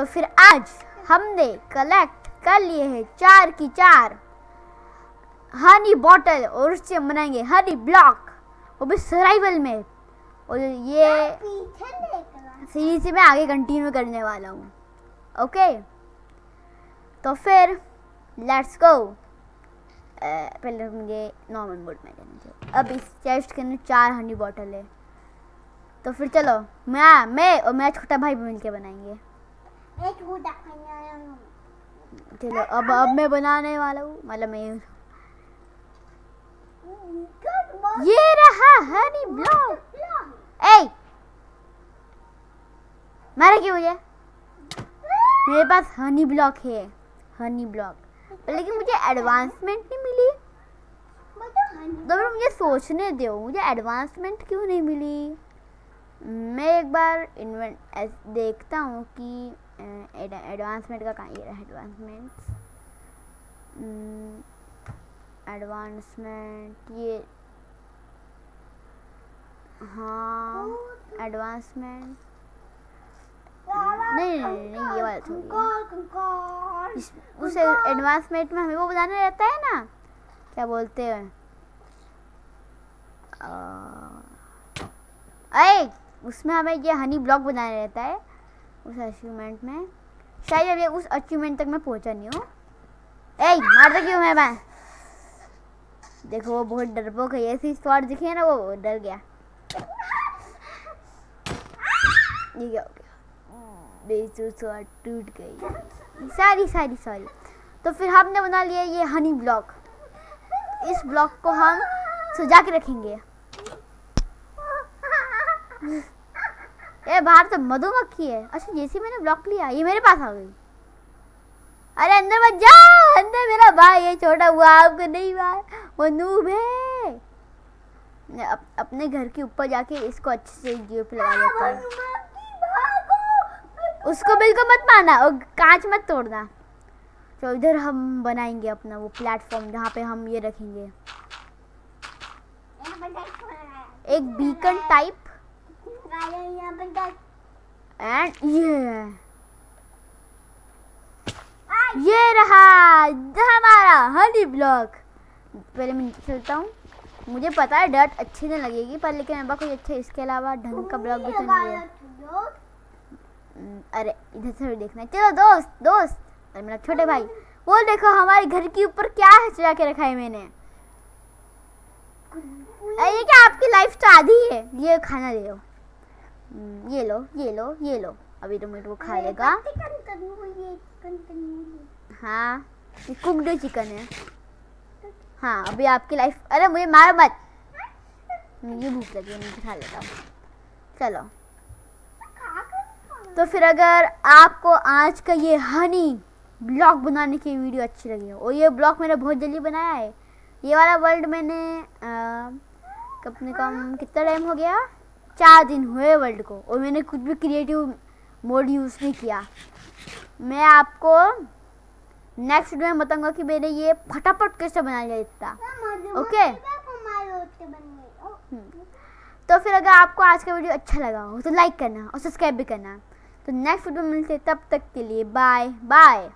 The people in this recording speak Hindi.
तो फिर आज हमने कलेक्ट कर लिए हैं चार की चार। हनी बॉटल और उससे बनाएँगे हनी ब्लॉक वो भी सर्वाइवल में। और ये सीरीज़ से मैं आगे कंटिन्यू करने वाला हूँ। ओके तो फिर लेट्स गो पहले मुझे नॉर्मल मोड में चाहिए अब इस चेस्ट के अंदर चार हनी बॉटल है। तो फिर चलो मैं मैं और मेरा छोटा भाई भी मिलके बनाएँगे। चलो अब अब मैं बनाने वाला हूँ। मतलब मैं ये रहा हनी ब्लॉक ए मारा क्यों मुझे? मेरे पास हनी ब्लॉक है। हनी ब्लॉक लेकिन मुझे एडवांसमेंट नहीं मिली। तो मुझे सोचने दो। मुझे एडवांसमेंट क्यों नहीं मिली? एक बार इन्वेंट देखता हूँ कि एडवांसमेंट का कहाँ ये रहा एडवांसमेंट एडवांसमेंट ये हाँ एडवांसमेंट नहीं नहीं नहीं, ये वाला थोड़ी उस एडवांसमेंट में हमें वो बनाना रहता है ना क्या बोलते हैं? अरे! उसमें हमें ये हनी ब्लॉक बनाना रहता है, उस अचीवमेंट में। शायद अभी उस अचीवमेंट तक मैं पहुँचा नहीं हूँ। ए मारता क्यों मैं मैं देखो, वो बहुत डरपोक है। ऐसी स्वाद दिखे ना, वो डर गया। ये क्या हो गया? स्वाद टूट गई। सारी सारी सॉरी तो फिर हमने बना लिया ये हनी ब्लॉक इस ब्लॉक को हम सजा के रखेंगे। ये बाहर तो मधुमक्खी है। अच्छा जैसे मैंने ब्लॉक लिया ये मेरे पास आ गई। अरे अंदर मत जाओ अंदर मेरा भाई है छोटा हुआ आपको नहीं भाई वो नूब है। मैं अप, अपने घर के ऊपर जाके इसको अच्छे से जियो पे लगा देता हूँ। उसको बिल्कुल मत मारना और कांच मत तोड़ना। तो इधर हम बनाएँगे अपना वो प्लेटफॉर्म जहाँ पे हम ये रखेंगे। एक बीकन टाइप एंड ये ये रहा हमारा हनी ब्लॉक पहले मैं चलता हूँ। मुझे पता है डट अच्छी नहीं लगेगी पर लेकिन मेरे पास कोई अच्छा इसके अलावा ढंग का ब्लॉक भी तो नहीं है। हम्म, अरे इधर से भी देखना चलो दोस्त दोस्त अरे मेरा छोटे भाई। वो देखो हमारे घर के ऊपर क्या है सजा के रखा है मैंने। अरे ये क्या आपकी लाइफ तो आधी है? ये खाना ले लो हम्म, ये लो ये लो ये लो। अभी तो मेरे को खा लेगा। हाँ ये कुकड चिकन है। हाँ अभी आपकी लाइफ अरे मुझे मार मत। मुझे भूख लगी है मैं खा लेता हूँ। चलो। तो फिर अगर आपको आज का ये हनी ब्लॉग बनाने की वीडियो अच्छी लगी हो और ये ब्लॉग मैंने बहुत जल्दी बनाया है ये वाला वर्ल्ड मैंने कम से कम कितना टाइम हो गया? चार दिन हुए वर्ल्ड को और मैंने कुछ भी क्रिएटिव मोड यूज़ नहीं किया। मैं आपको नेक्स्ट वीडियो में बताऊँगा कि मैंने ये फटाफट कैसे बना लिया इतना। ओके। तो फिर अगर आपको आज का वीडियो अच्छा लगा हो तो लाइक करना और सब्सक्राइब भी करना। तो नेक्स्ट वीडियो में मिलते तब तक के लिए बाय बाय